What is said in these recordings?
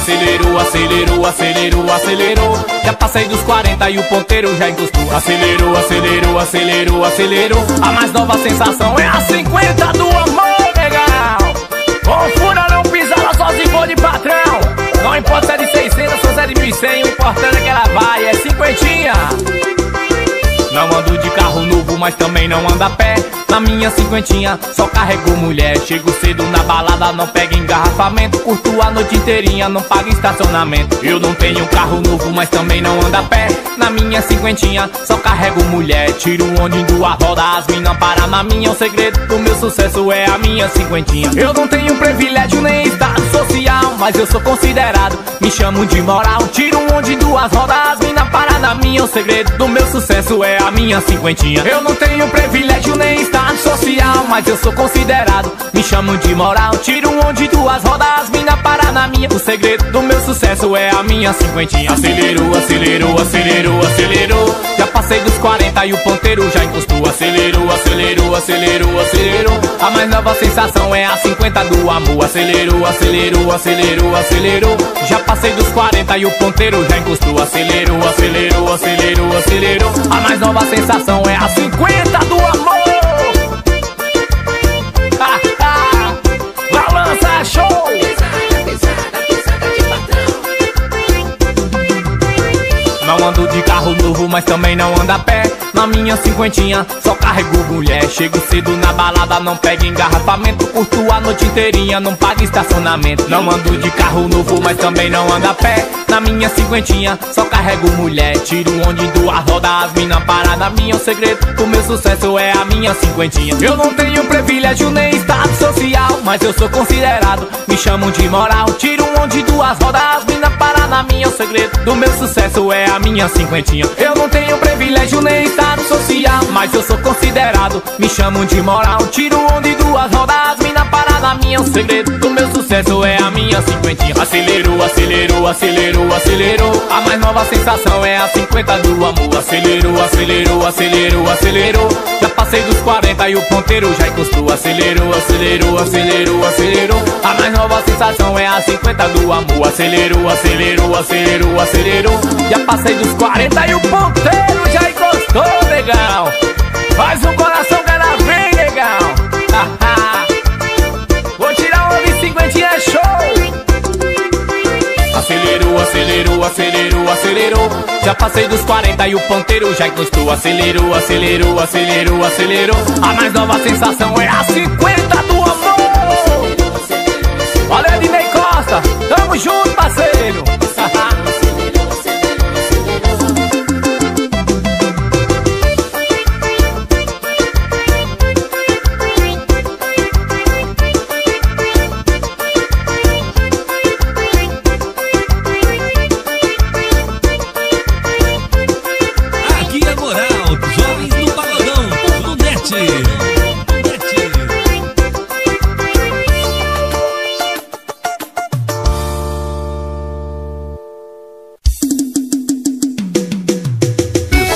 Acelerou, acelerou, acelerou, acelerou. Já passei dos 40 e o ponteiro já encostou. Acelerou, acelerou, acelerou, acelerou. A mais nova sensação é a 50 do amor, legal. Confura não pisar, ela só se for de patrão. Não importa se é de 600 ou se é de 1100 O importante é que ela vai, é cinquentinha. Não ando de carro novo, mas também não ando a pé Na minha cinquentinha, só carrego mulher. Chego cedo na balada, não pego engarrafamento. Curto a noite inteirinha, não pago estacionamento. Eu não tenho carro novo, mas também não ando a pé. Na minha cinquentinha, só carrego mulher. Tiro onde em duas rodas, as minas param na minha. O segredo do meu sucesso é a minha cinquentinha. Eu não tenho privilégio nem estado social Mas eu sou considerado, me chamo de moral. Tiro onde duas rodas, as minas param na minha O segredo do meu sucesso é a minha cinquentinha. Eu não tenho privilégio nem estado social Mas eu sou considerado, me chamam de moral Tiro um onde duas rodas, mina para na minha. O segredo do meu sucesso é a minha cinquentinha. Acelerou, acelerou, acelerou, acelerou Já passei dos 40 e o ponteiro já encostou. Acelerou, acelerou, acelerou, acelerou A mais nova sensação é a 50 do amor. Acelerou, acelerou, acelerou, acelerou Já passei dos 40 e o ponteiro já encostou. Acelerou, acelerou, acelerou, acelerou A mais nova sensação é a 50 do amor. Balança show! Não ando de carro novo, mas também não ando a pé Na minha cinquentinha, só carrego mulher. Chego cedo na balada, não pego engarrafamento. Curto a noite inteirinha, não pago estacionamento. Não ando de carro novo, mas também não ando a pé. Na minha cinquentinha, só carrego mulher. Tiro onde duas rodas, as mina parada. Minha O segredo do meu sucesso é a minha cinquentinha. Eu não tenho privilégio nem estado social Mas eu sou considerado, me chamam de moral. Tiro onde duas rodas, as mina parada. Minha O segredo do meu sucesso é a minha cinquentinha. Eu não tenho privilégio nem estado social Mas eu sou considerado, me chamam de moral Tiro onde duas rodas, mina parada minha O segredo do meu sucesso é a minha. Cinquentinha Acelerou, acelerou, acelerou, acelerou. A mais nova sensação é a 50 do amor. Acelerou, acelerou, acelerou, acelerou. Já passei dos 40 e o ponteiro já encostou. Acelerou, acelerou, acelerou, acelerou. A mais nova sensação é a 50 do amor. Acelerou, acelerou, acelerou, acelerou. Já passei dos 40 e o ponteiro já encostou, legal Faz um coração ela vem, legal Vou tirar de 50 é show. Acelerou, acelerou, acelerou, acelerou Já passei dos 40 e o ponteiro já encostou Acelerou, acelerou, acelerou, acelerou A mais nova sensação é a 50 do amor. Valeu, Ednei Costa, tamo junto, parceiro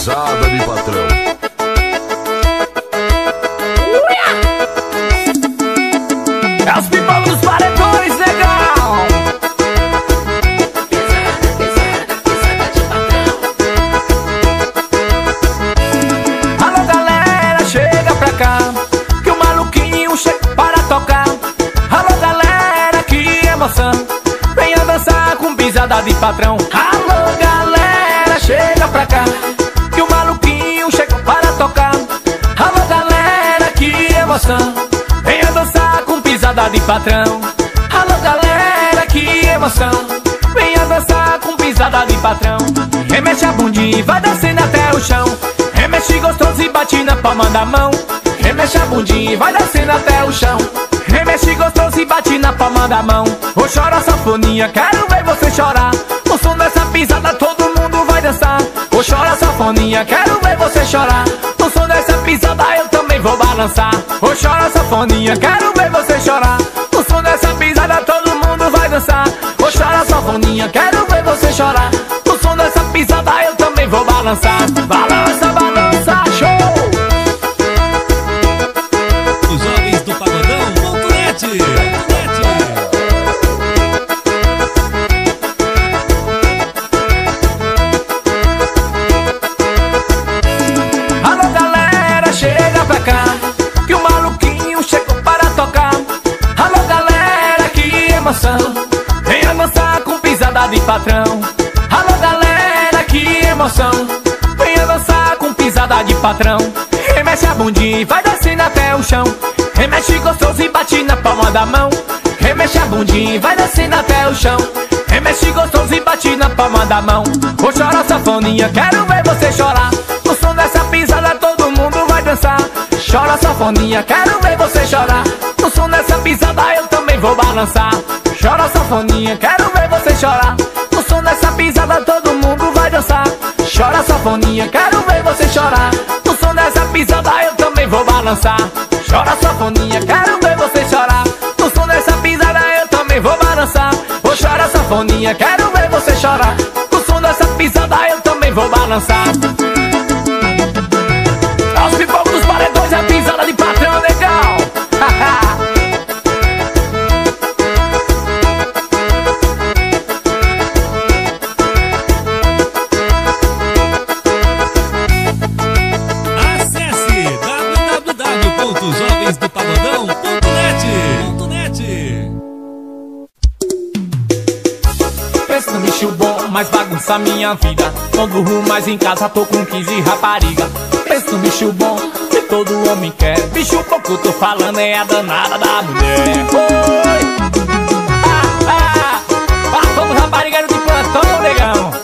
Pisada palma da mão. Remexe a bundinha e vai descendo até o chão. Remexe gostoso e bate na palma da mão. Ô chora sanfoninha, quero ver você chorar. O som dessa pisada todo mundo vai dançar. Ô chora sanfoninha, quero ver você chorar. O som dessa pisada eu também vou balançar. Ô chora sanfoninha, quero ver você chorar. O som dessa pisada todo mundo vai dançar. Ô chora sanfoninha, quero ver você chorar. O som dessa pisada eu também vou balançar. Balança, emoção. Venha dançar com pisada de patrão. Remexe a bundinha e vai descendo até o chão. Remexe gostoso e bate na palma da mão. Remexe a bundinha e vai descendo até o chão. Remexe gostoso e bate na palma da mão. Vou chorar safoninha, quero ver você chorar. No som dessa pisada todo mundo vai dançar. Chora safoninha, quero ver você chorar. No som dessa pisada eu também vou balançar. Chora safoninha, quero ver você chorar som dessa pisada todo mundo vai dançar. Chora safoninha, quero ver você chorar. No som dessa pisada eu também vou balançar. Chora safoninha, quero ver você chorar. No som dessa pisada eu também vou balançar. Vou chorar safoninha, quero ver você chorar. No som dessa pisada eu também vou balançar bagunça minha vida Não durmo mais em casa, tô com 15 rapariga Penso bicho bom, que todo homem quer Bicho bom que eu tô falando é a danada da mulher Oi! Ah, ah! Ah, vamos raparigueiro de plantão, negão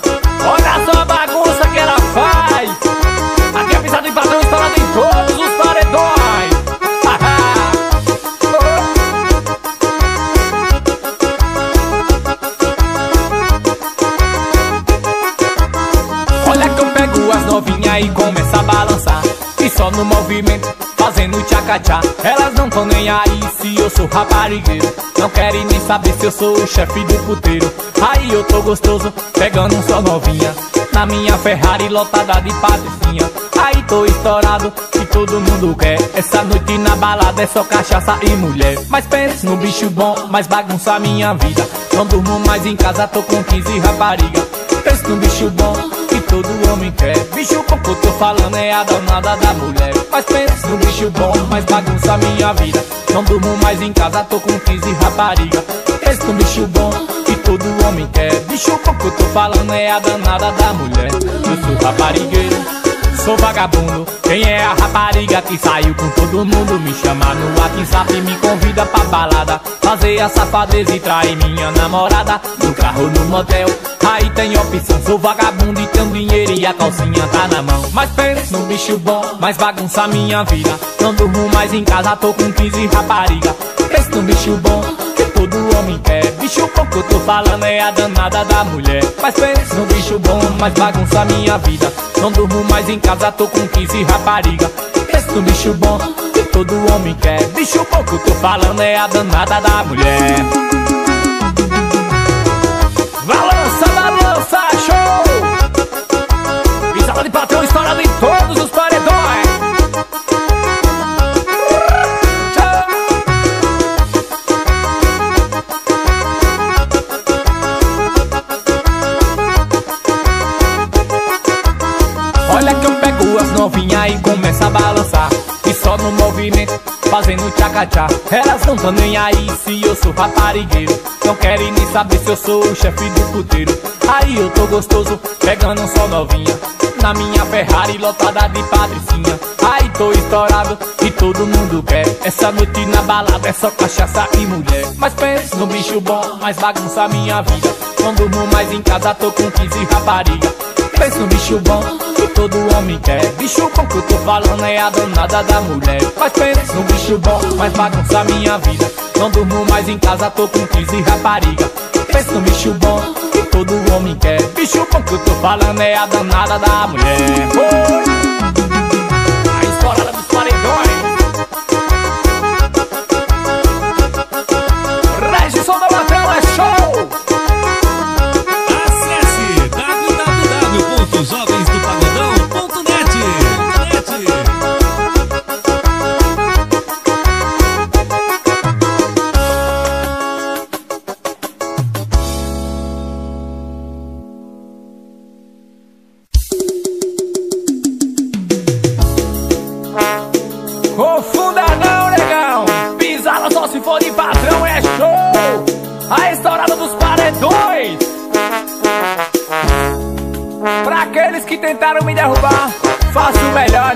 as novinhas e começa a balançar. E só no movimento, fazendo tchacatchá. Elas não tão nem aí se eu sou raparigueiro. Não querem nem saber se eu sou o chefe do puteiro. Aí eu tô gostoso, pegando só novinha. Na minha Ferrari lotada de patricinha Aí tô estourado e todo mundo quer. Essa noite na balada é só cachaça e mulher. Mas pense no bicho bom, mas bagunça a minha vida. Não durmo mais em casa, tô com 15 rapariga. Penso no bicho bom todo homem quer. Bicho bom que eu tô falando é a danada da mulher. Mas penso no bicho bom, mas bagunça minha vida. Não durmo mais em casa, tô com 15 rapariga. Penso no bicho bom que todo homem quer. Bicho bom que eu tô falando é a danada da mulher. Eu sou raparigueiro Sou vagabundo, quem é a rapariga que saiu com todo mundo? Me chama no WhatsApp me convida pra balada. Fazer a safadeza e trair minha namorada No carro, no motel, aí tem opção Sou vagabundo e tenho dinheiro e a calcinha tá na mão. Mas penso no bicho bom, mas bagunça minha vida. Não durmo mais em casa, tô com 15 rapariga. Penso no bicho bom, todo homem quer. Bicho bom que eu tô falando é a danada da mulher. Mas penso no bicho bom, mas bagunça minha vida. Não durmo mais em casa, tô com 15 rapariga. Penso no bicho bom, que todo homem quer. Bicho bom que eu tô falando é a danada da mulher Olha que eu pego as novinhas e começa a balançar. E só no movimento, fazendo tchacatchá. Elas não tão nem aí se eu sou raparigueiro. Não querem nem saber se eu sou o chefe do puteiro. Aí eu tô gostoso, pegando só novinha. Na minha Ferrari lotada de patricinha. Aí tô estourado e todo mundo quer. Essa noite na balada é só cachaça e mulher. Mas penso no bicho bom, mas bagunça minha vida. Não durmo mais em casa, tô com 15 rapariga. Pensa no bicho bom que todo homem quer. Bicho bom que eu tô falando é a danada da mulher. Mas pensa no bicho bom, mas bagunça minha vida. Não durmo mais em casa, tô com 15 rapariga. Pensa no bicho bom que todo homem quer. Bicho bom que eu tô falando é a danada da mulher. Oi! A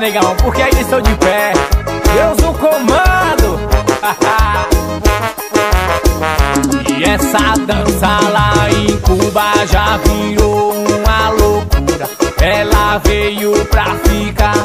negão, porque ainda estou de pé. Deus no comando. E essa dança lá em Cuba já virou uma loucura. Ela veio pra ficar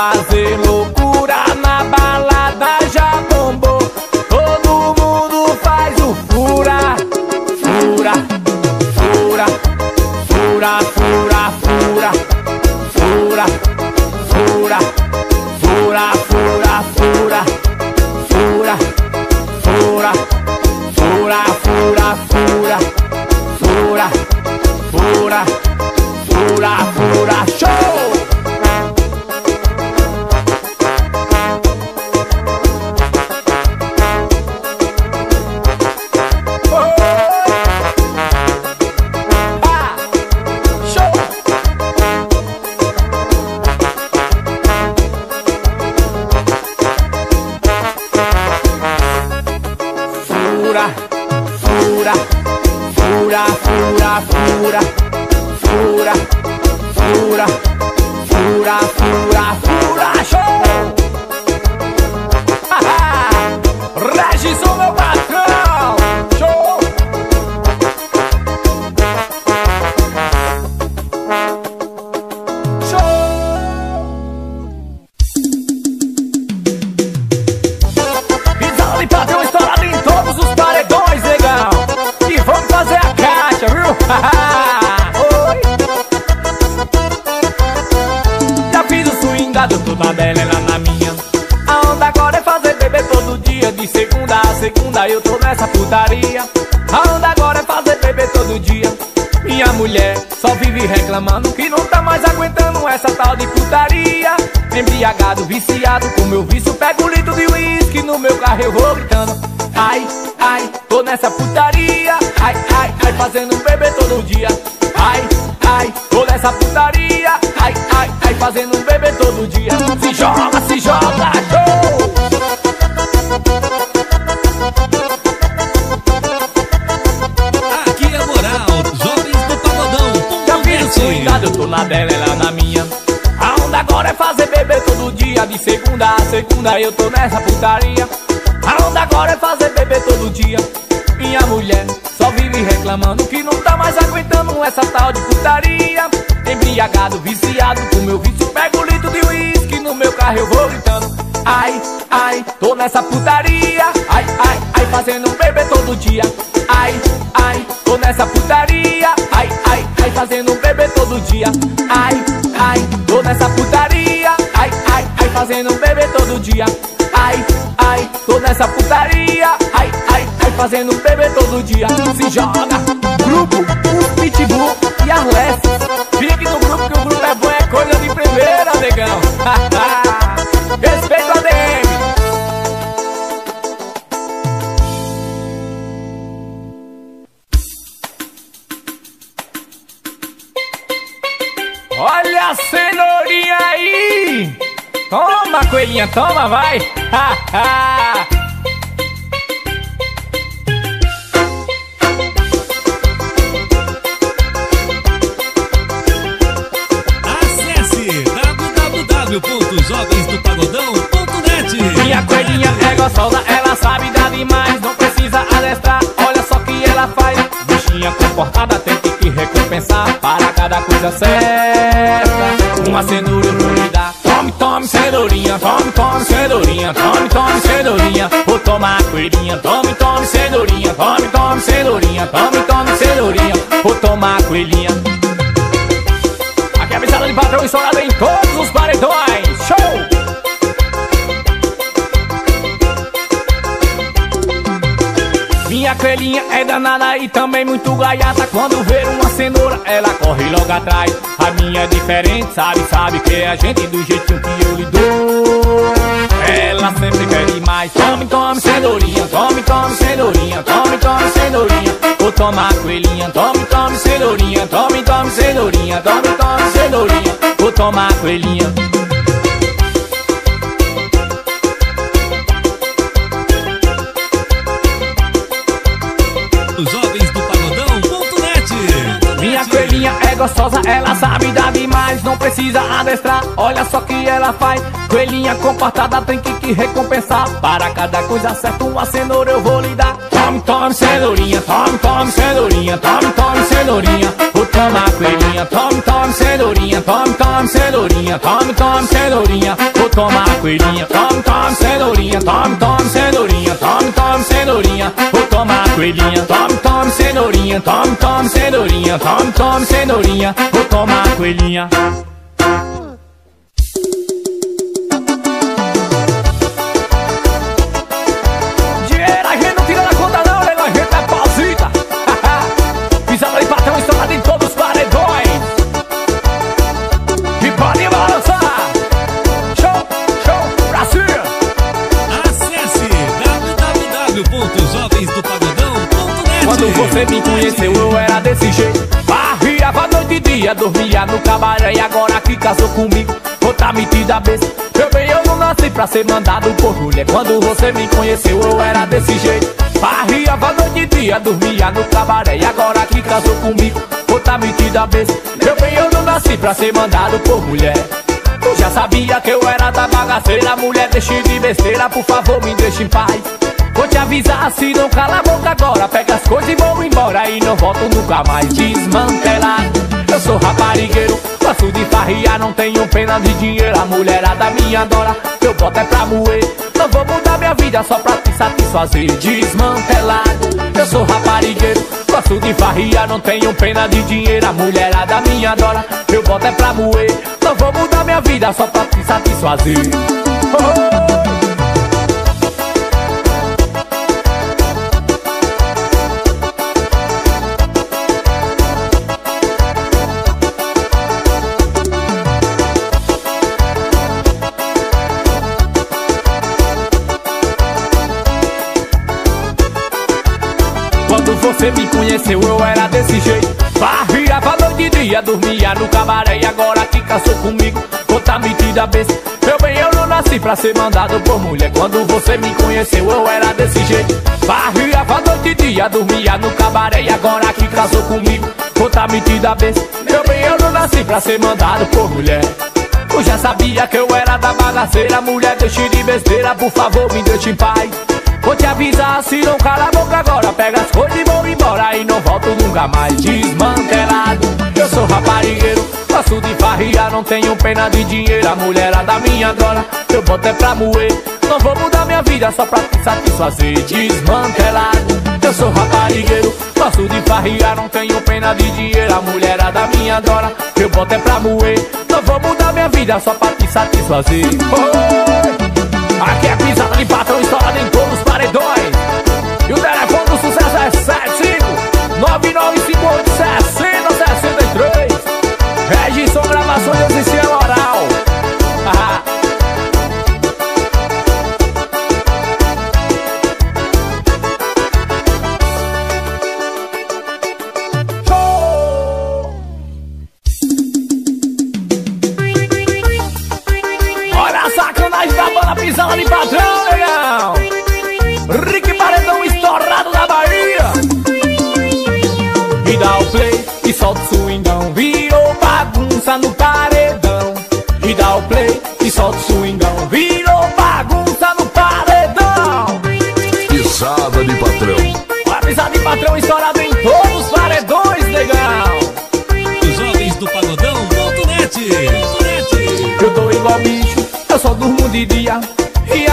fazê-lo Risada e padrão estourado em todos os paredões, legal! E vamos fazer a caixa, viu? Já fiz o swingado, tô na dela, ela na minha. A onda agora é fazer bebê todo dia De segunda a segunda eu tô nessa putaria. A onda agora é fazer bebê todo dia. Minha mulher só vive reclamando Que não tá mais aguentando essa tal de putaria. Embriagado, viciado com meu vício Pego um litro carro eu vou gritando. Ai, ai, tô nessa putaria. Ai, ai, ai, fazendo bebê todo dia. Ai, ai, tô nessa putaria. Ai, ai, ai, fazendo bebê todo dia. Se joga, se joga, show! Aqui é moral, jovens do Já vi o pagodão.net. swingado, eu tô na dela, ela na minha. A onda agora é fazer bebê todo dia De segunda a segunda eu tô nessa putaria a cenourinha aí! Toma, coelhinha, toma, vai! Ha, ha. Acesse www.jovensdopagodão.net Minha coelhinha é gostosa, ela sabe dar demais Não precisa adestrar, olha só que ela faz Bichinha comportada tem recompensar Para cada coisa certa. Uma cenoura eu lhe dar. Tome, tome, cenourinha, tome, tome, cenourinha Tome, tome, cenourinha, vou tomar coelhinha. Tome, tome, cenourinha, tome, tome, cenourinha Tome, tome, cenourinha, vou tomar coelhinha. Aqui é a visada de patrão estourada em todos os paredões. Show! Minha coelhinha é danada e também muito gaiata. Quando vê uma cenoura, ela corre logo atrás. A minha é diferente, sabe, sabe que é a gente do jeitinho que eu lhe dou. Ela sempre pede mais. Tome, tome, cenourinha, tome, tome, cenourinha Tome, tome, cenourinha, vou tomar coelhinha Tome, tome, cenourinha, tome, tome, cenourinha Tome, tome, cenourinha, vou tomar coelhinha jovensdopagodão.net Minha coelhinha é gostosa, ela sabe dar demais Não precisa adestrar, olha só que ela faz Coelhinha comportada tem que te recompensar. Para cada coisa certa uma cenoura eu vou lhe dar. Tome, tome, cenourinha, tome, tome, cenourinha Tome, tome, cenourinha, vou tomar coelhinha Tome, tome, cenourinha, tome, tome, cenourinha Tome, tome, cenourinha, vou tomar coelhinha Tome, tome, cenourinha, tome, tome, cenourinha Tome, tome, cenourinha, vou tomar coelhinha. Tome, tome, cenourinha, tome, tome, cenourinha. Tome, tome, cenourinha, vou tomar coelhinha Quando você me conheceu eu era desse jeito. Barriava noite e dia, dormia no cabaré E agora que casou comigo, outra metida besta. Meu bem, eu não nasci pra ser mandado por mulher. Quando você me conheceu eu era desse jeito. Barriava noite e dia, dormia no cabaré E agora que casou comigo, outra metida besta. Meu bem, eu não nasci pra ser mandado por mulher. Tu já sabia que eu era da bagaceira Mulher, deixe de besteira, por favor me deixe em paz Vou te avisar, se não cala a boca agora. Pega as coisas e vou embora. E não volto nunca mais desmantelado Eu sou raparigueiro, gosto de farriar Não tenho pena de dinheiro, a mulherada me adora. Meu boto é pra moer. Não vou mudar minha vida só pra te satisfazer. Desmantelado Eu sou raparigueiro, gosto de farriar Não tenho pena de dinheiro, a mulherada me adora. Meu boto é pra moer. Não vou mudar minha vida só pra te satisfazer. Oh. Quando no cabaré E agora que casou comigo, outra metida besta Meu bem, eu não nasci pra ser mandado por mulher. Quando você me conheceu eu era desse jeito. Barriava noite e dia, dormia no cabaré E agora que casou comigo, outra metida besta Meu bem, eu não nasci pra ser mandado por mulher. Tu já sabia que eu era da bagaceira. Mulher, deixe de besteira, por favor me deixe em paz Vou te avisar, se não cala a boca agora Pega as coisas e vou embora E não nunca mais desmantelado. Eu sou raparigueiro, gosto de farriar, não tenho pena de dinheiro. A mulherada minha adora, eu boto é pra moer. Não vou mudar minha vida só pra te satisfazer. Desmantelado, eu sou raparigueiro, gosto de farriar, não tenho pena de dinheiro. A mulherada minha adora, eu boto é pra moer. Não vou mudar minha vida só pra te satisfazer. Oh, aqui é pisada de patrão, estourada em todos os paredões. E o telefone do sucesso é 75 de patrão, legal! Rick Paredão estourado da Bahia E dá o play e solta o swingão Virou bagunça no paredão E dá o play e solta o swingão Virou bagunça no paredão Pisada de patrão. A pisada de patrão estourado em todos os paredões, legal Os jovens do pagodão.net. .net. Eu tô igual bicho, eu só durmo de dia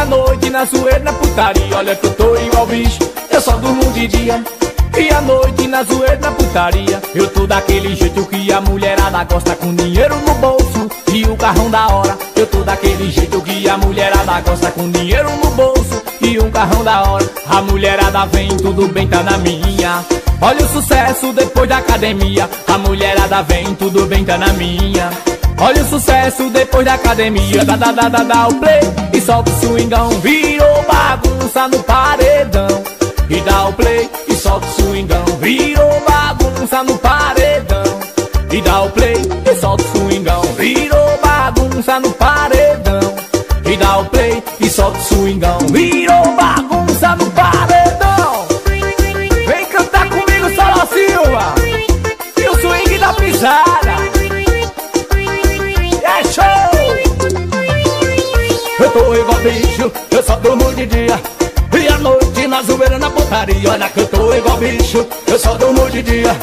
noite na zoeira, na putaria. Olha que eu tô igual bicho, eu só durmo de dia. E à noite na zoeira, na putaria Eu tô daquele jeito que a mulherada gosta. Com dinheiro no bolso e o carrão da hora Eu tô daquele jeito que a mulherada gosta. Com dinheiro no bolso e um carrão da hora A mulherada vem, tudo bem, tá na minha. Olha o sucesso depois da academia A mulherada vem, tudo bem, tá na minha Olha o sucesso depois da academia. Dá, dá, dá, dá, dá o play e solta o swingão. Virou bagunça no paredão. E dá o play e solta o swingão. Virou bagunça no paredão. E dá o play e solta o swingão. Virou bagunça no paredão. E dá o play e solta o swingão. Virou putaria Olha que eu tô igual bicho, eu só durmo de dia.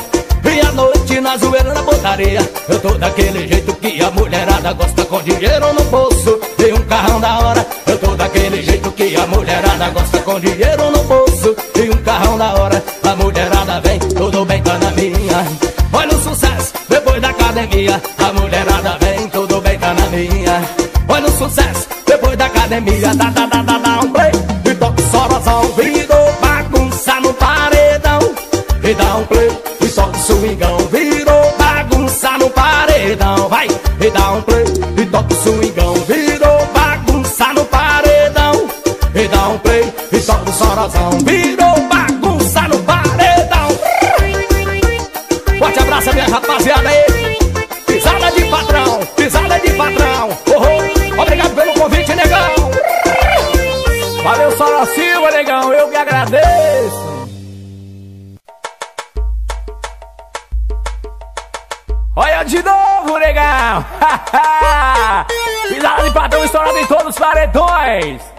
E à noite na zoeira na putaria Eu tô daquele jeito que a mulherada gosta Com dinheiro no bolso e um carrão da hora. Eu tô daquele jeito que a mulherada gosta Com dinheiro no bolso e um carrão da hora. A mulherada vem, tudo bem, tá na minha. Olha o sucesso, depois da academia. A mulherada vem, tudo bem, tá na minha. Olha o sucesso, depois da academia. Dá, dá, dá, dá, solta o sorozão Virou bagunça no paredão Forte abraço, minha rapaziada aí. Pisada de patrão, pisada de patrão. Oh, oh. Obrigado pelo convite, negão. Valeu, Sora Silva, negão. Eu que agradeço. Olha de novo, negão. pisada de patrão estourada em todos os paredões.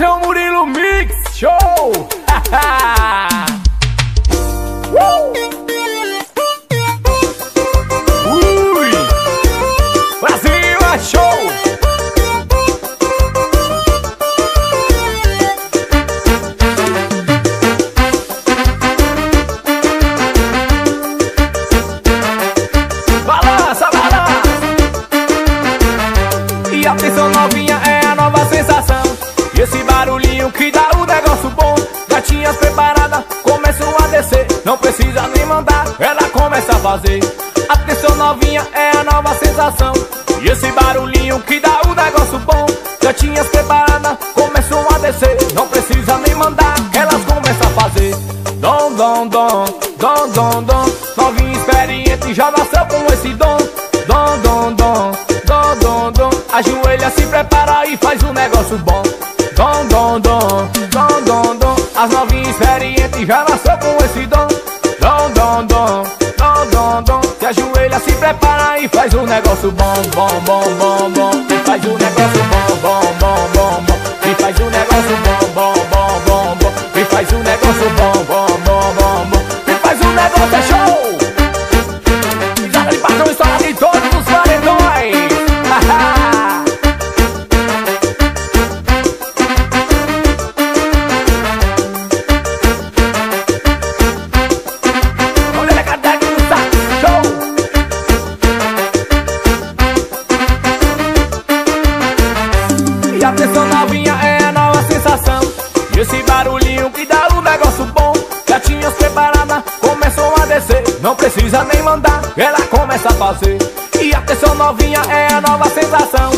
Patrão Murilo Mix Show. dom, dom, dom, Novinha experiente já nasceu com esse dom Dom, dom, dom, dom, dom, dom Ajoelha, se prepara e faz um negócio bom Dom, dom, dom, dom, dom, dom As novinhas experientes já nasceu com esse dom Dom, dom, dom, dom, dom, dom Se ajoelha, se prepara e faz um negócio bom Bom, bom, bom, bom E faz um negócio bom, bom, 私 começa a fazer. E atenção novinha é a nova sensação.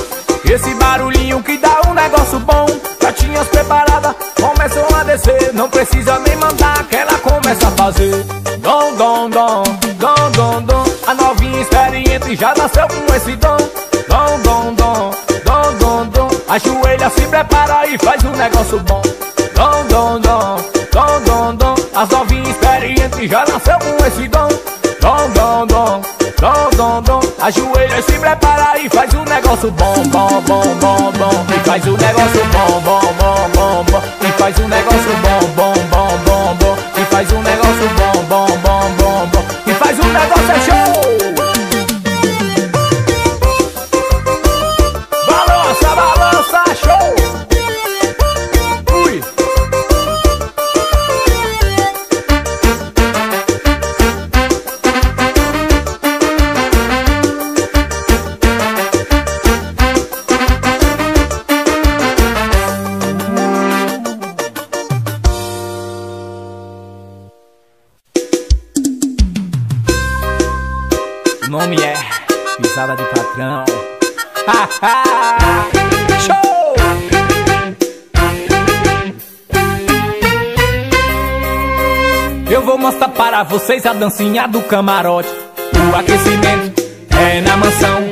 Esse barulhinho que dá um negócio bom. Gatinhas preparadas começam a descer. Não precisa nem mandar, que ela começa a fazer. Dom, dom, dom, dom, dom, dom. A novinha experiente já nasceu com esse dom. Dom, dom, dom, dom, dom, dom. Ajoelha, se prepara e faz um negócio bom. Dom, dom, dom, dom, dom, dom. As novinhas experientes já nasceu Ajoelha e se prepara e faz um negócio bom, bom, bom, bom, bom E faz um negócio bom, bom, bom, bom, bom E faz um negócio bom, bom, bom, bom, bom E faz um negócio bom, bom, bom, bom, bom E faz um negócio é show vocês a dancinha do camarote. O aquecimento é na mansão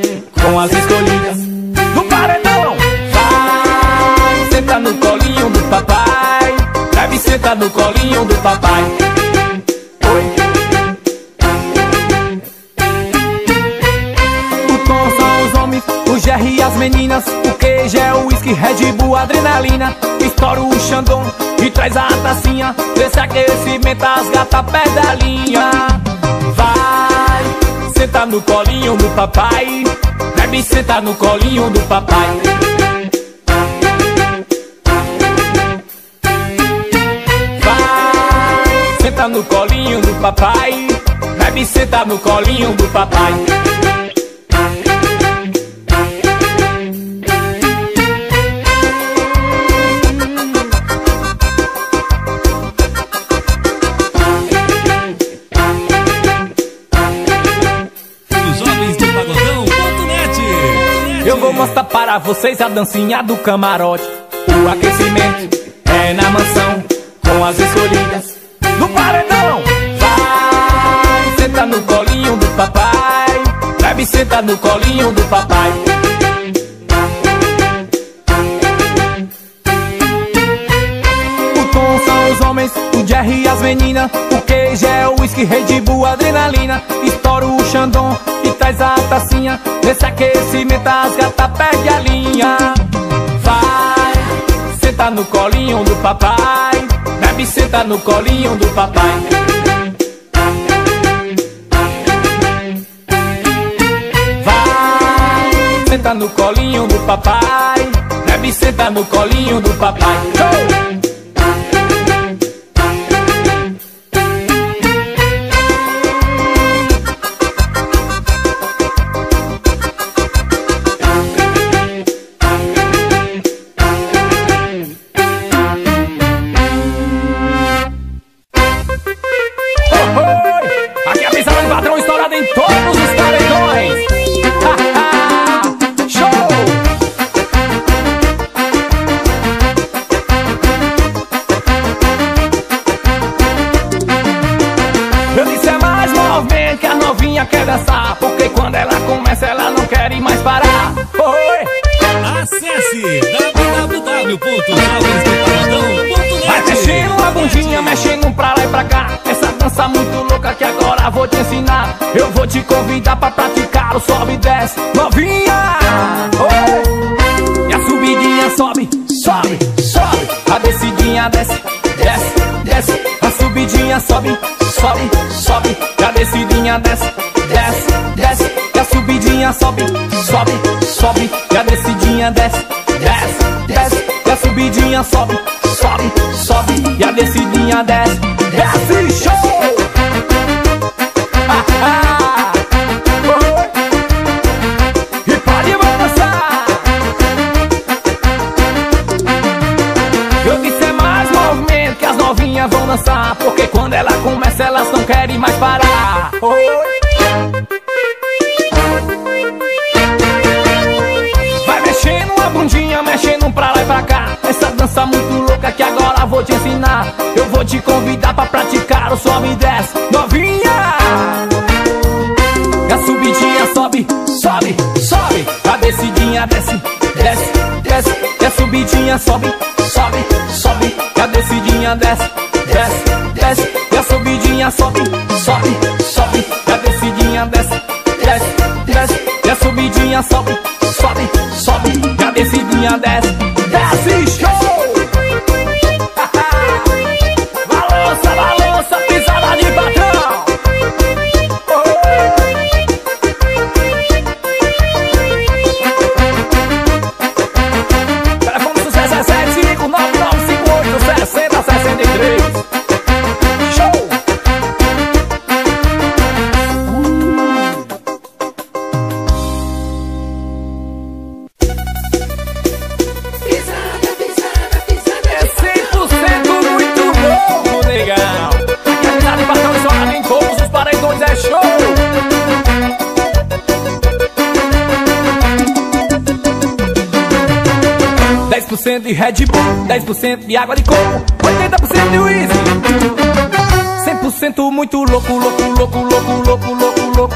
com as escolhidas do paredão. Vai, senta no colinho do papai. Deve sentar no colinho do papai. Oi. O Tom são os homens, o Jerry e as meninas O queijo é o whisky, Red Bull, adrenalina Estoura o Xandão e traz a tacinha Desse aquecimento as gatas perdem a linha. Vai, senta no colinho do papai. Deve sentar no colinho do papai. Vai, senta no colinho do papai. Deve sentar no colinho do papai Eu vou mostrar para vocês a dancinha do camarote. O aquecimento é na mansão, com as escolhidas no paredão. Vai, senta no colinho do papai. Deve sentar no colinho do papai. O Jerry e as meninas O queijo é o whisky, Red Bull, adrenalina. Estoura o Xandão e traz a tacinha. Nesse aquecimento as gatas perdem a linha. Vai, senta no colinho do papai. Deve sentar no colinho do papai. Senta no colinho do papai. Deve sentar no colinho do papai! Quer dançar Porque quando ela começa ela não quer ir mais parar Oi! Acesse www.jovensdopagodão.net. Vai mexendo a bundinha, mexendo pra lá e pra cá Essa dança muito louca que agora vou te ensinar Eu vou te convidar pra praticar o sobe e desce Novinha! Oi! E a subidinha sobe, sobe, sobe A descidinha desce, desce, desce A subidinha sobe, sobe, sobe E a descidinha desce, desce, desce E a subidinha sobe, sobe, sobe E a descidinha desce, desce, desce E a subidinha sobe, sobe, sobe E a descidinha desce, desce, show! Ah, ah. Oi. E pode balançar Eu disse é mais dançar Porque quando ela começa elas não querem mais parar Oi. E cá. Essa dança muito louca que agora vou te ensinar. Eu vou te convidar pra praticar o sobe e desce. Novinha! A subidinha sobe, sobe, sobe. A descidinha desce, desce, desce. E a subidinha sobe, sobe, sobe. E a descidinha desce, desce, desce. E a subidinha sobe, sobe, sobe. E a descidinha desce, desce, desce. E a subidinha sobe, sobe, sobe. E a descidinha desce, 10% de Red Bull, 10% de água de coco 80% de uísque 100% muito louco, louco, louco, louco, louco, louco, louco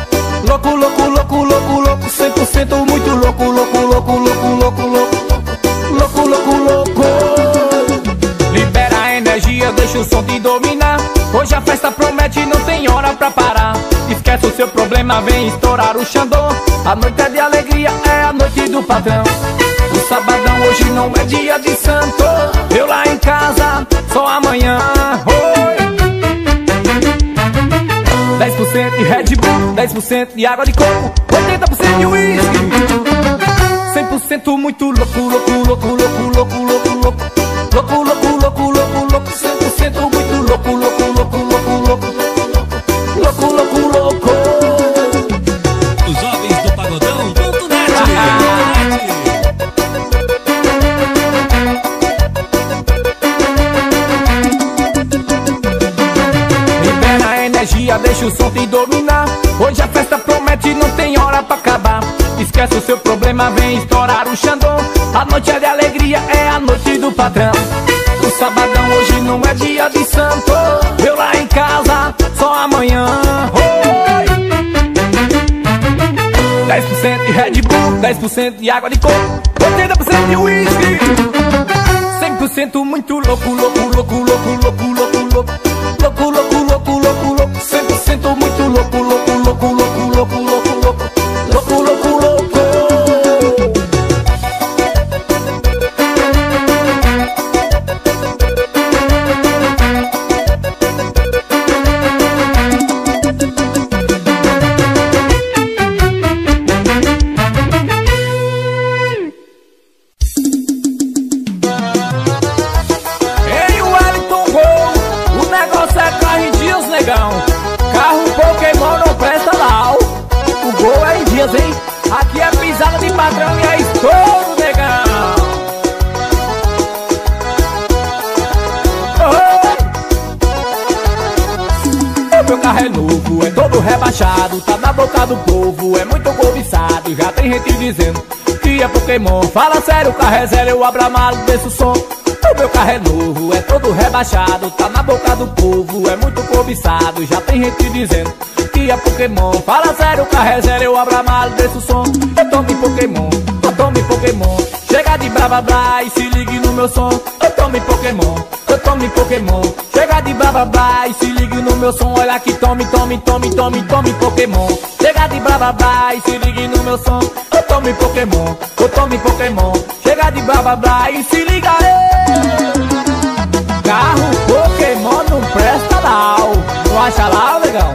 Louco, louco, louco, louco, louco 100% muito louco, louco, louco, louco, louco, louco Louco, louco, louco Libera a energia, deixa o som te dominar Hoje a festa promete e não tem hora pra parar Esquece o seu problema, vem estourar o xandão A noite é de alegria, é a noite do patrão O sabadão hoje não é dia de santo Eu lá em casa, só amanhã Oi. 10% de Red Bull, 10% de água de coco 80% de uísque 100% muito louco, louco, louco, louco, louco, louco, louco Louco, louco, louco, louco, louco deixa o som te dominar. Hoje a festa promete não tem hora pra acabar. Esquece o seu problema, vem estourar o xandão. A noite é de alegria, é a noite do patrão. O sabadão hoje não é dia de santo. Eu lá em casa, só amanhã. Oi. 10% de Red Bull, 10% de água de coco. 80% de uísque. 100% muito louco, louco, É zero, eu abro a mala e o som. O meu carro é novo, é todo rebaixado, tá na boca do povo, é muito cobiçado. Já tem gente dizendo que é Pokémon. Fala sério, carro é zero, eu abro a mala e o som. Eu tome Pokémon, eu tome Pokémon. Chega de blá blá blá e se ligue no meu som. Eu tome Pokémon, eu tome Pokémon. Chega de blá blá blá e se ligue no meu som. Olha aqui, tome, tome, tome, tome, tome Pokémon. Chega de blá blá blá e se ligue no meu som. Eu tome Pokémon, eu tome Pokémon. Chega de blá blá blá e se liga aí. Carro Pokémon não presta não. Não acha lá, legal?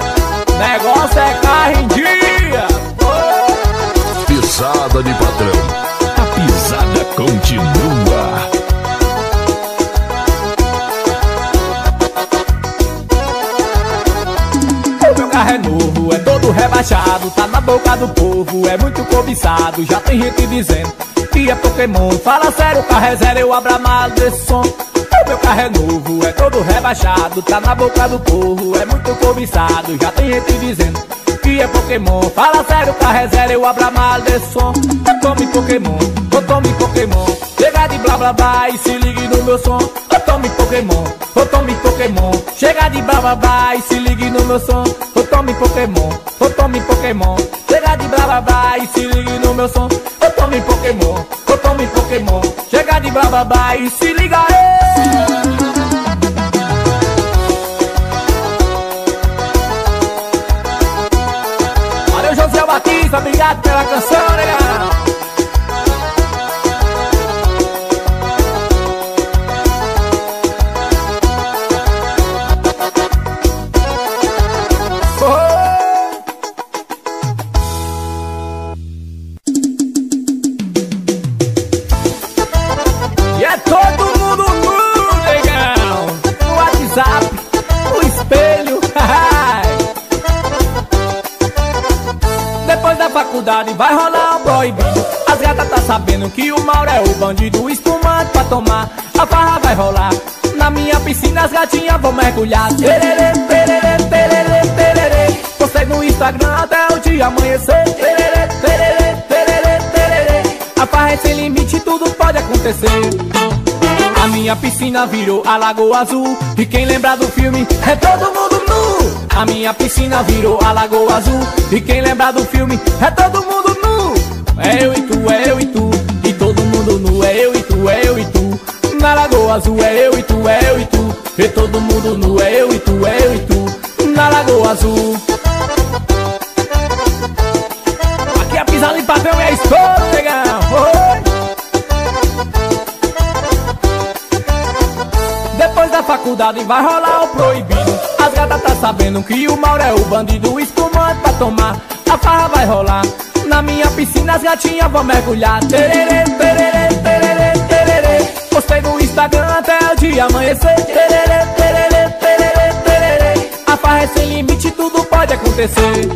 Negócio é carro em dia. Pisada de patrão. A pisada continua. Carro é novo, é todo rebaixado, tá na boca do povo, é muito cobiçado. Já tem gente dizendo é Pokémon. Fala sério, carro é zero, eu abro a mala desse som. O meu carro é novo, é todo rebaixado, tá na boca do povo, é muito cobiçado. Já tem gente dizendo que é Pokémon. Fala sério, carro é zero, eu abro a mala som. Eu tome Pokémon, eu tome Pokémon. Chega de blá blá blá e se ligue no meu som. Eu tome Pokémon, eu tome Pokémon. Chega de blá blá blá e se ligue no meu som. Eu tome Pokémon, eu tome Pokémon. Chega de blá blá blá e se ligue no meu som. Eu tome Pokémon, eu tome Pokémon. Chega de blá blá blá e se liga aí. Batista, obrigado pela canção, negão. Faculdade vai rolar um proibido. As gatas tá sabendo que o Mauro é o bandido Espumante pra tomar, a farra vai rolar. Na minha piscina as gatinhas vão mergulhar. Tererê, tererê, tererê, tererê. Postei no Instagram até o dia amanhecer. Tererê, tererê, tererê, tererê. A farra é sem limite, tudo pode acontecer. A minha piscina virou a Lagoa Azul. E quem lembra do filme? É todo mundo nu. A minha piscina virou a Lagoa Azul. E quem lembra do filme? É todo mundo É eu e tu, é eu e tu E todo mundo nu, é eu e tu, é eu e tu. Na Lagoa Azul é eu e tu, é eu e tu. E todo mundo nu, é eu e tu, é eu e tu. Na Lagoa Azul. Aqui a pisada em papel é estouro, negão Oi. Depois da faculdade vai rolar o proibido. As gatas tá sabendo que o Mauro é o bandido Espumante pra tomar, a farra vai rolar Na minha piscina as gatinhas vão mergulhar. Tererê, tererê, tererê, tererê. Postei no Instagram até o dia amanhecer. Tererê, tererê, tererê, tererê. A farra é sem limite, tudo pode acontecer.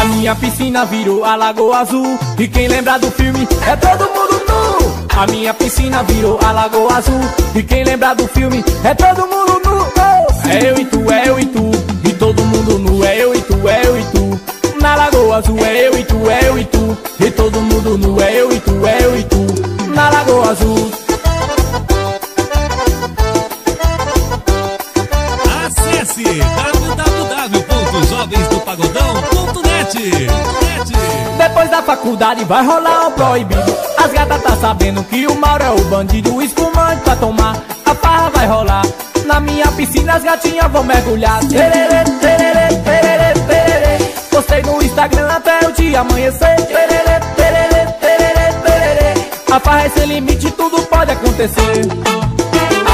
A minha piscina virou a Lagoa Azul. E quem lembra do filme? É todo mundo nu. A minha piscina virou a Lagoa Azul. E quem lembra do filme? É todo mundo nu! É eu e tu, é eu e tu. E todo mundo nu, é eu e tu, é eu Na Lagoa Azul é eu e tu, é eu e tu. E todo mundo nu, é eu e tu, é eu e tu. Na Lagoa Azul Acesse www.jovensdopagodão.net .net. Depois da faculdade vai rolar um proibido. As gatas tá sabendo que o Mauro é o bandido O espumante pra tomar, a farra vai rolar. Na minha piscina as gatinhas vão mergulhar. Tererê, tererê, tererê Postei no Instagram até o dia amanhecer. Tererê, tererê, tererê, tererê. A farra é sem limite, tudo pode acontecer.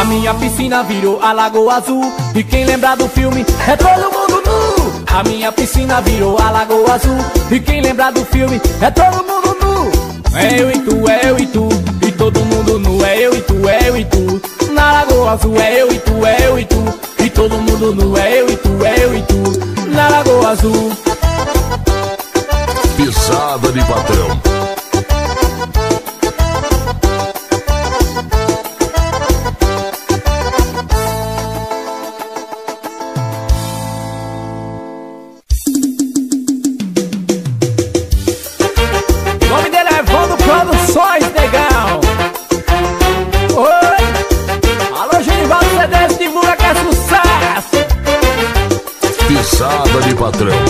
A minha piscina virou a Lagoa Azul. E quem lembra do filme? É todo mundo nu. A minha piscina virou a Lagoa Azul. E quem lembra do filme? É todo mundo nu. É eu e tu, é eu e tu. E todo mundo nu, é eu e tu, é eu e tu. Na Lagoa Azul é eu e tu, é eu e tu. E todo mundo nu, é eu e tu, é eu e tu. Na Lagoa Azul Pisada de patrão. O nome dele é Evandro Produções, negão Oi Alô, Genivaldo CDS, divulga que é sucesso Pisada de patrão.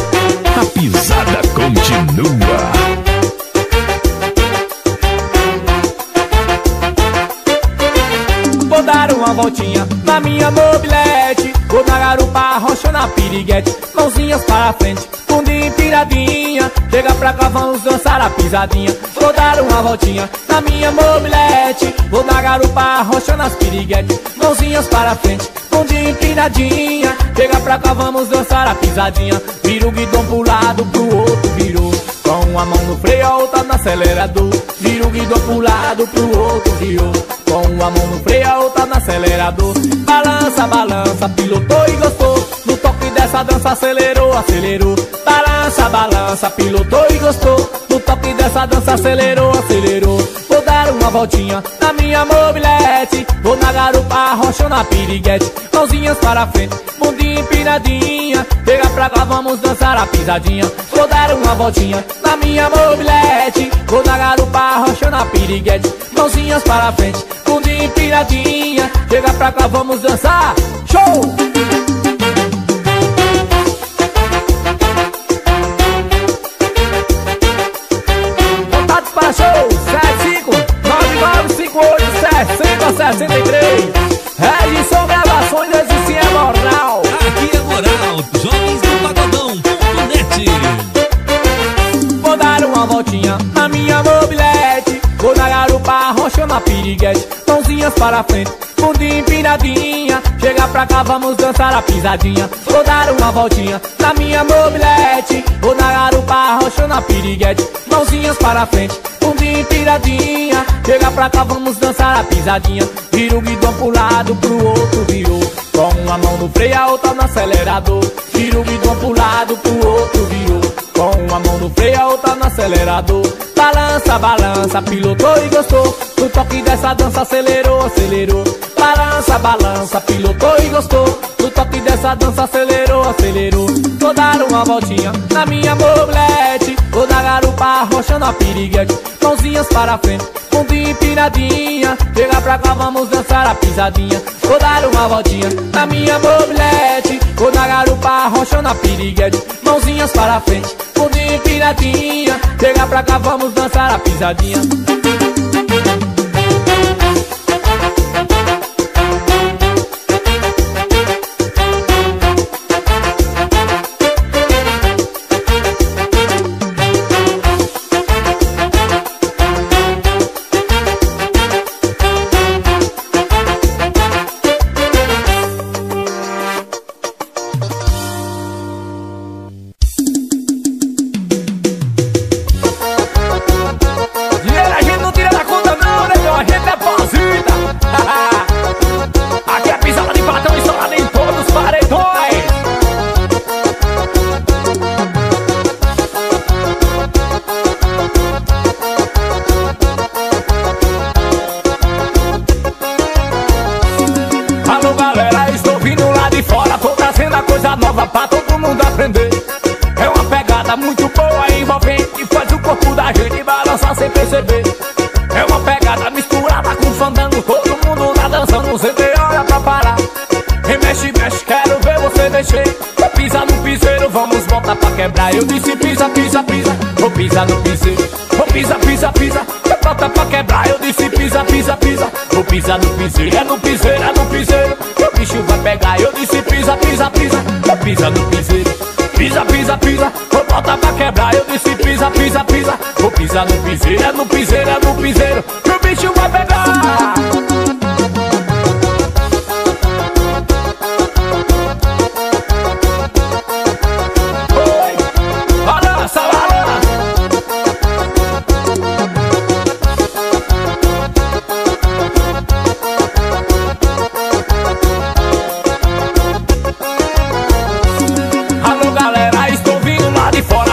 Piriguete Mãozinhas para frente, fundinho piradinha Chega pra cá, vamos dançar a pisadinha. Vou dar uma voltinha na minha mobilete. Vou na garupa, rocha nas piriguete. Mãozinhas para frente, fundinho empinadinha Chega pra cá, vamos dançar a pisadinha. Vira o guidão pro lado, pro outro virou. Com uma mão no freio, a outra no acelerador. Vira o guidão pro lado, pro outro virou. Com uma mão no freio, a outra no acelerador. Balança, balança, pilotou e gostou Dessa dança acelerou, acelerou. Balança, balança, pilotou e gostou. No toque dessa dança acelerou, acelerou. Vou dar uma voltinha na minha mobilete. Vou na garupa, rocha na piriguete. Mãozinhas para frente, bundinha empinadinha Chega pra cá, vamos dançar a pisadinha. Vou dar uma voltinha na minha mobilete. Vou na garupa, rocha na piriguete. Mãozinhas para frente, bundinha empinadinha Chega pra cá, vamos dançar. Show 75995586063 Edson Gravações, esse sim é moral Aqui é moral, jovens do pagodão.net Vou dar uma voltinha na minha mobilete. Vou na garupa, rocha na piriguete Mãozinhas para frente, bundinha empinadinha Chega pra cá, vamos dançar a pisadinha. Vou dar uma voltinha na minha mobilete. Vou na garupa, rocha na piriguete. Mãozinhas para frente, bundinha empinadinha Chega pra cá, vamos dançar a pisadinha. Vira o guidão pro lado, pro outro virou. Com uma mão no freio, a outra no acelerador. Vira o guidão pro lado, pro outro virou Com uma mão no freio, a outra no acelerador Balança, balança, pilotou e gostou. No toque dessa dança acelerou, acelerou. Balança, balança, pilotou e gostou. No toque dessa dança acelerou, acelerou. Vou dar uma voltinha na minha mobilete Vou dar garupa, rocha na piriguete. Mãozinhas para frente, bundinha empinadinha Chega pra cá, vamos dançar a pisadinha. Vou dar uma voltinha na minha mobilete. Vou dar garupa, rocha na piriguete. Mãozinhas para frente, bundinha empinadinha Chega pra cá, vamos dançar a pisadinha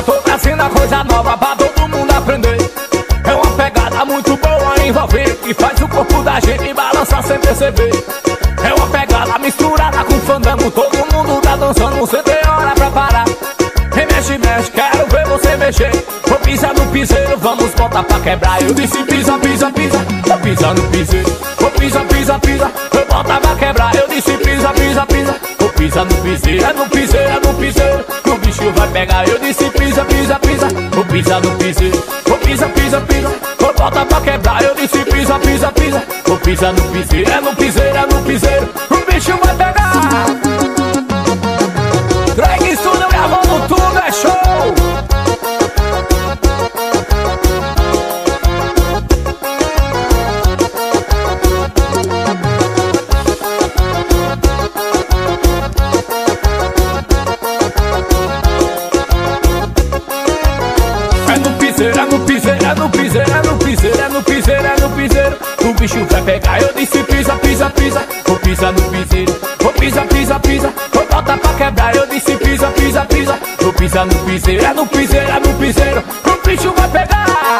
Tô trazendo a coisa nova pra todo mundo aprender. É uma pegada muito boa, envolvente Que faz o corpo da gente balançar sem perceber. É uma pegada misturada com fandango Todo mundo tá dançando sem ter hora pra parar. E mexe, mexe, quero ver você mexer. Vou pisar no piseiro, vamos botar pra quebrar. Eu disse pisa, pisa, pisa Vou pisar no piseiro. Vou pisar, pisa, pisa Vou botar pra quebrar. Eu disse pisa, pisa, pisa Vou pisar no piseiro, é no piseiro, pegar Eu disse pisa, pisa, pisa. Vou pisar no piseiro Vou pisa, pisa, pisa. Vou botar pra quebrar. Eu disse pisa, pisa, pisa. Vou pisar no piseiro, é no piseiro, é no piseiro. O bicho vai pegar pisa, pisa, pisa. Vou pisar no piseiro, vou pisar, pisa, pisa. Vou botar pra quebrar, eu disse pisa, pisa, pisa. Vou pisar no piseiro, é no piseiro, é no piseiro. O bicho vai pegar.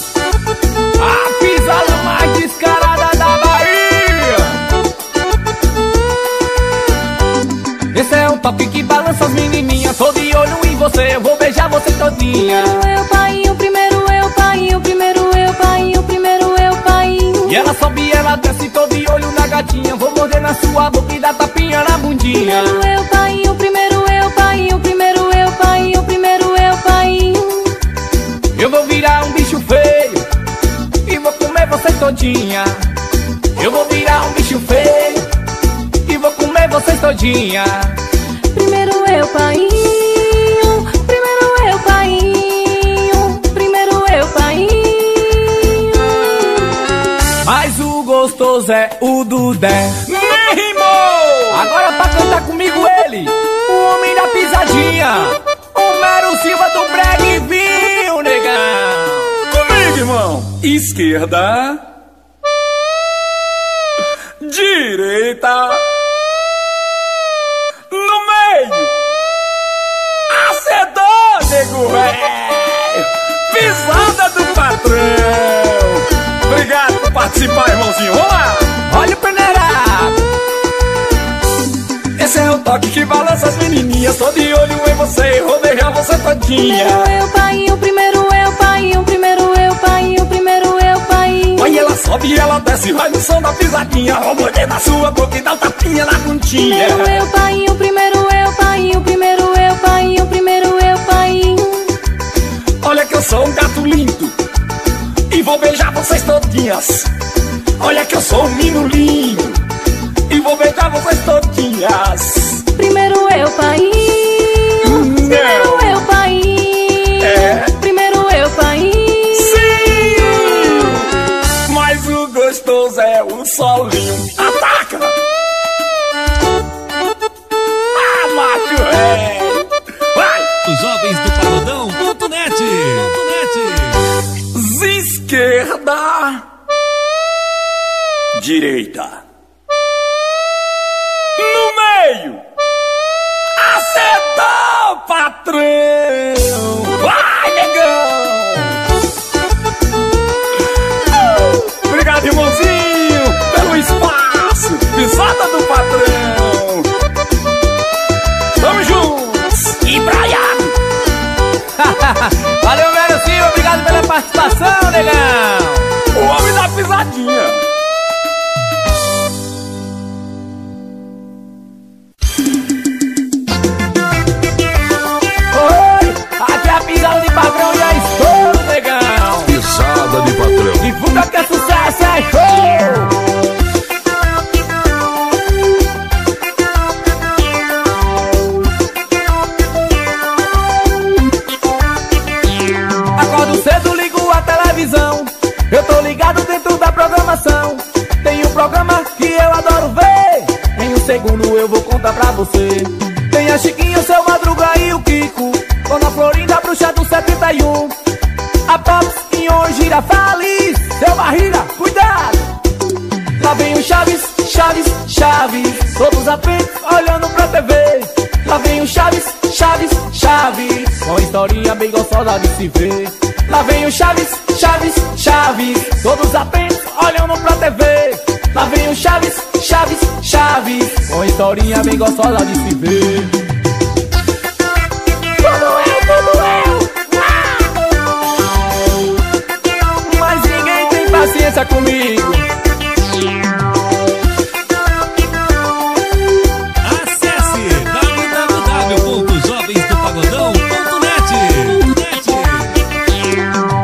Toque que balança as menininhas. Tô de olho em você, eu vou beijar você todinha. Primeiro eu, pai, primeiro eu, pai, primeiro eu, pai, primeiro eu, pai. E ela sobe ela desce, tô de olho na gatinha. Vou morder na sua boca e dar tapinha na bundinha. Primeiro eu, pai, primeiro eu, pai, primeiro eu, pai, primeiro eu, pai. Eu vou virar um bicho feio e vou comer vocês todinha. Eu vou virar um bicho feio e vou comer vocês todinha. Primeiro eu, pai. Primeiro eu, pai. Primeiro eu, pai. Mas o gostoso é o Dudé. Me rimou! Agora pra cantar comigo ele, o homem da pisadinha. O Mero Silva do Breg viu, negão. Comigo, irmão. Esquerda. Direita. Irmãozinho. Vamos lá. Olha o peneirado. Esse é o toque que balança as menininhas. Tô de olho em você, vou beijar você todinha. Primeiro eu, pai, primeiro eu, pai, primeiro eu, pai, primeiro eu, pai. Aí ela sobe ela desce, vai no som da pisadinha. Vou morder na sua boca e dar um tapinha na bundinha. Primeiro eu, pai, primeiro eu, pai, primeiro eu, pai, primeiro eu, pai. Olha que eu sou um gato lindo e vou beijar vocês todinhas. Olha que eu sou um lindo e vou beijar vocês todinhas. Primeiro eu, pai. Primeiro eu, Direita! No meio! Acertou, patrão! Vai, negão! Uh, Obrigado, irmãozinho, pelo espaço! Pisada do patrão! Tamo juntos! E braiado! Valeu, Silva, obrigado pela participação, negão. O homem da pisadinha! Que é sucesso, é show! Acordo cedo, ligo a televisão. Eu tô ligado dentro da programação. Tem um programa que eu adoro ver. Em um segundo eu vou contar pra você. Tem a Chiquinha, o seu Madruga e o Kiko. Dona Florinda, a bruxa do 71. A Pops, Inho, Girafales. Barriga, cuidado! Lá vem o Chaves, Chaves, Chaves. Todos atentos, olhando pra TV Lá vem o Chaves, Chaves, Chaves. Uma historinha bem gostosa de se ver. Lá vem o Chaves, Chaves, Chaves. Todos atentos, olhando pra TV Lá vem o Chaves, Chaves, Chaves. Uma historinha bem gostosa de se ver Senta comigo. Acesse www.jovensdopagodão.net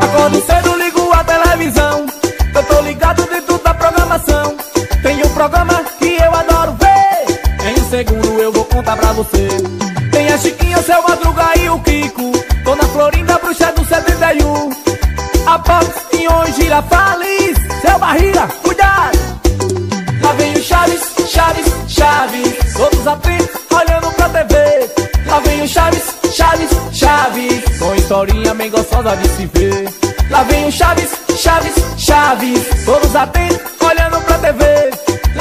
Acordo cedo, ligo a televisão. Eu tô ligado dentro da programação. Tem um programa que eu adoro ver. Em um segundo eu vou contar pra você. Tem a Chiquinha, o Seu Madruga e o Kiko. Tô na Florinda, bruxa do 71 Aposto em onde irá falir barriga, cuidado. Lá vem o Chaves, Chaves, Chaves. Todos atentos, olhando pra TV Lá vem o Chaves, Chaves, Chaves. Com historinha bem gostosa de se ver. Lá vem o Chaves, Chaves, Chaves. Todos atentos, olhando pra TV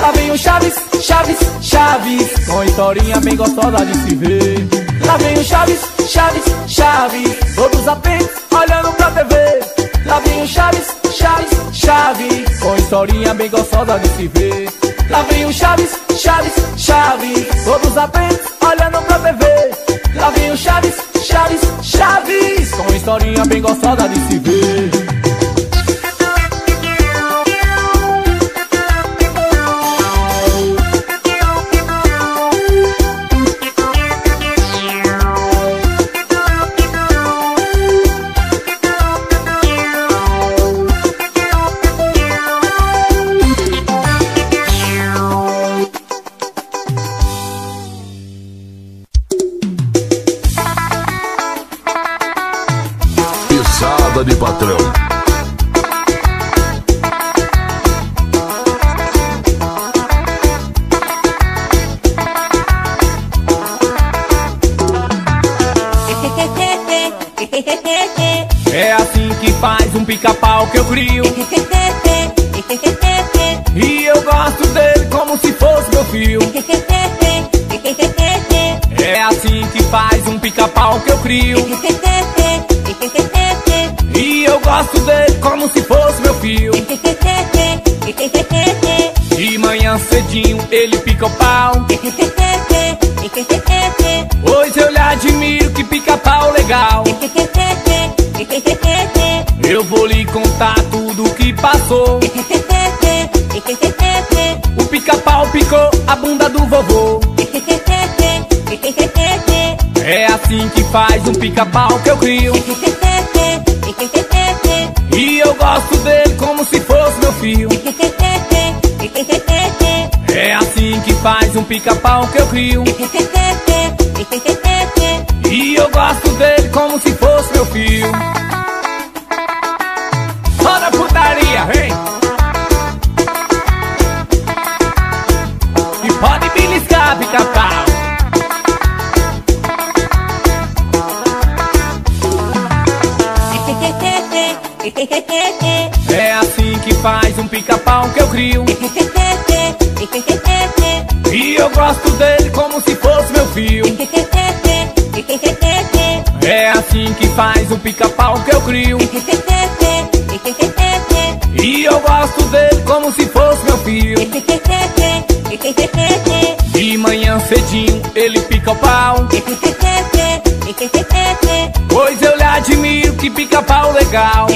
Lá vem o Chaves, Chaves, Chaves. Com historinha bem gostosa de se ver. Lá vem o Chaves, Chaves, Chaves. Todos atentos, olhando pra TV Lá vem o Chaves, Chaves, Chaves. Com historinha bem gostosa de se ver. Lá vem o Chaves, Chaves, Chaves. Todos atentos, olhando pra TV Lá vem o Chaves, Chaves, Chaves. Com historinha bem gostosa de se ver que eu crio. E eu gosto dele como se fosse meu filho. É assim que faz um pica-pau que eu crio. E eu gosto dele como se fosse meu filho. De manhã cedinho ele pica o pau. Passou. O pica-pau picou a bunda do vovô. É assim que faz um pica-pau que eu crio. E eu gosto dele como se fosse meu filho. É assim que faz um pica-pau que eu crio. E eu gosto dele como se fosse meu filho. Faz um pica-pau que eu crio. E eu gosto dele como se fosse meu filho. É assim que faz um pica-pau que eu crio. E eu gosto dele como se fosse meu filho. De manhã cedinho ele pica o pau. Pois eu lhe admiro que pica-pau legal.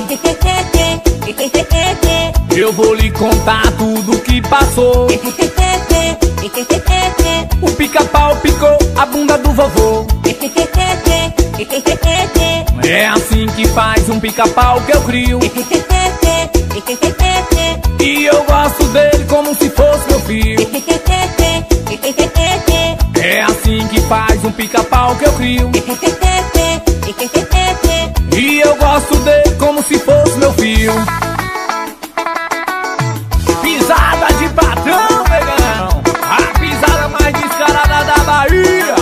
Eu vou lhe contar tudo que passou. O pica-pau picou a bunda do vovô. É assim que faz um pica-pau que eu crio. E eu gosto dele como se fosse meu filho. É assim que faz um pica-pau que eu crio. Eu gosto dele como se fosse meu filho. Pisada de patrão, negão. A pisada mais descarada da Bahia.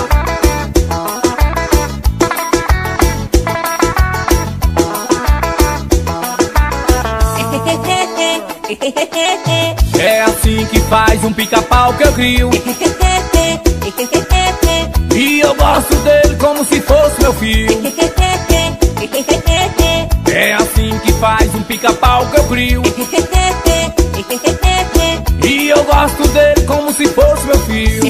É assim que faz um pica-pau que eu crio. E eu gosto dele como se fosse meu filho. É assim que faz um pica-pau que eu crio. E eu gosto dele como se fosse meu filho.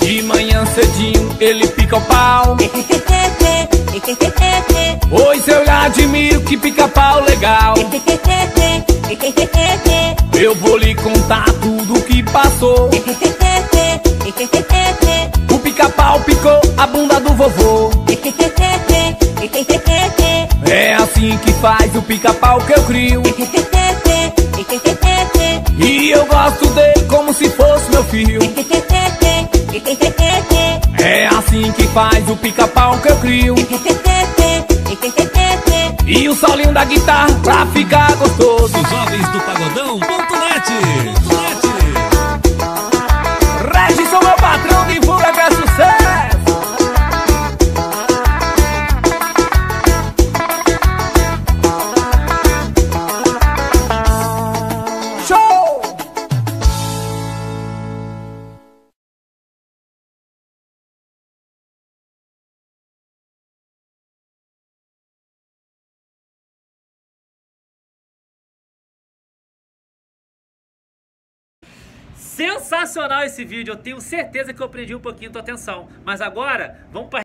De manhã cedinho ele pica o pau. Pois eu lhe admiro que pica-pau legal. Eu vou lhe contar tudo o que passou. O pica-pau picou a bunda do vovô. Que faz o pica-pau que eu crio. E eu gosto dele como se fosse meu filho. É assim assim que faz o pica-pau que eu crio. E o solinho da guitarra pra ficar gostoso. Os jovens do Sensacional esse vídeo, eu tenho certeza que eu prendi um pouquinho tua atenção. Mas agora, vamos para